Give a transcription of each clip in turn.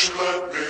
just let me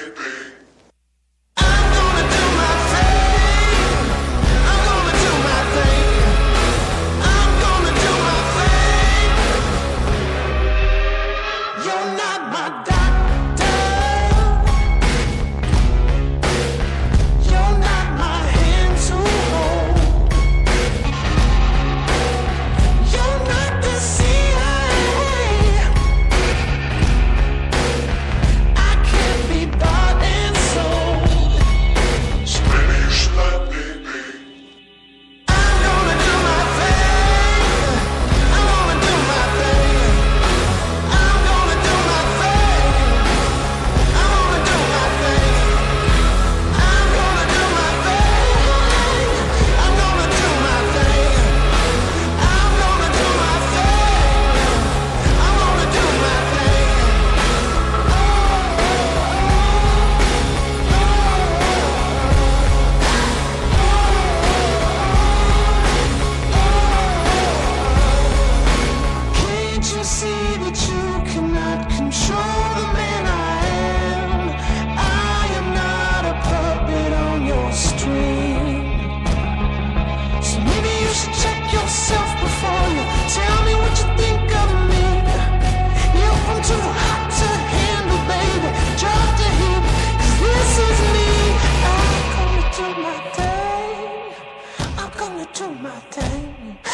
my time.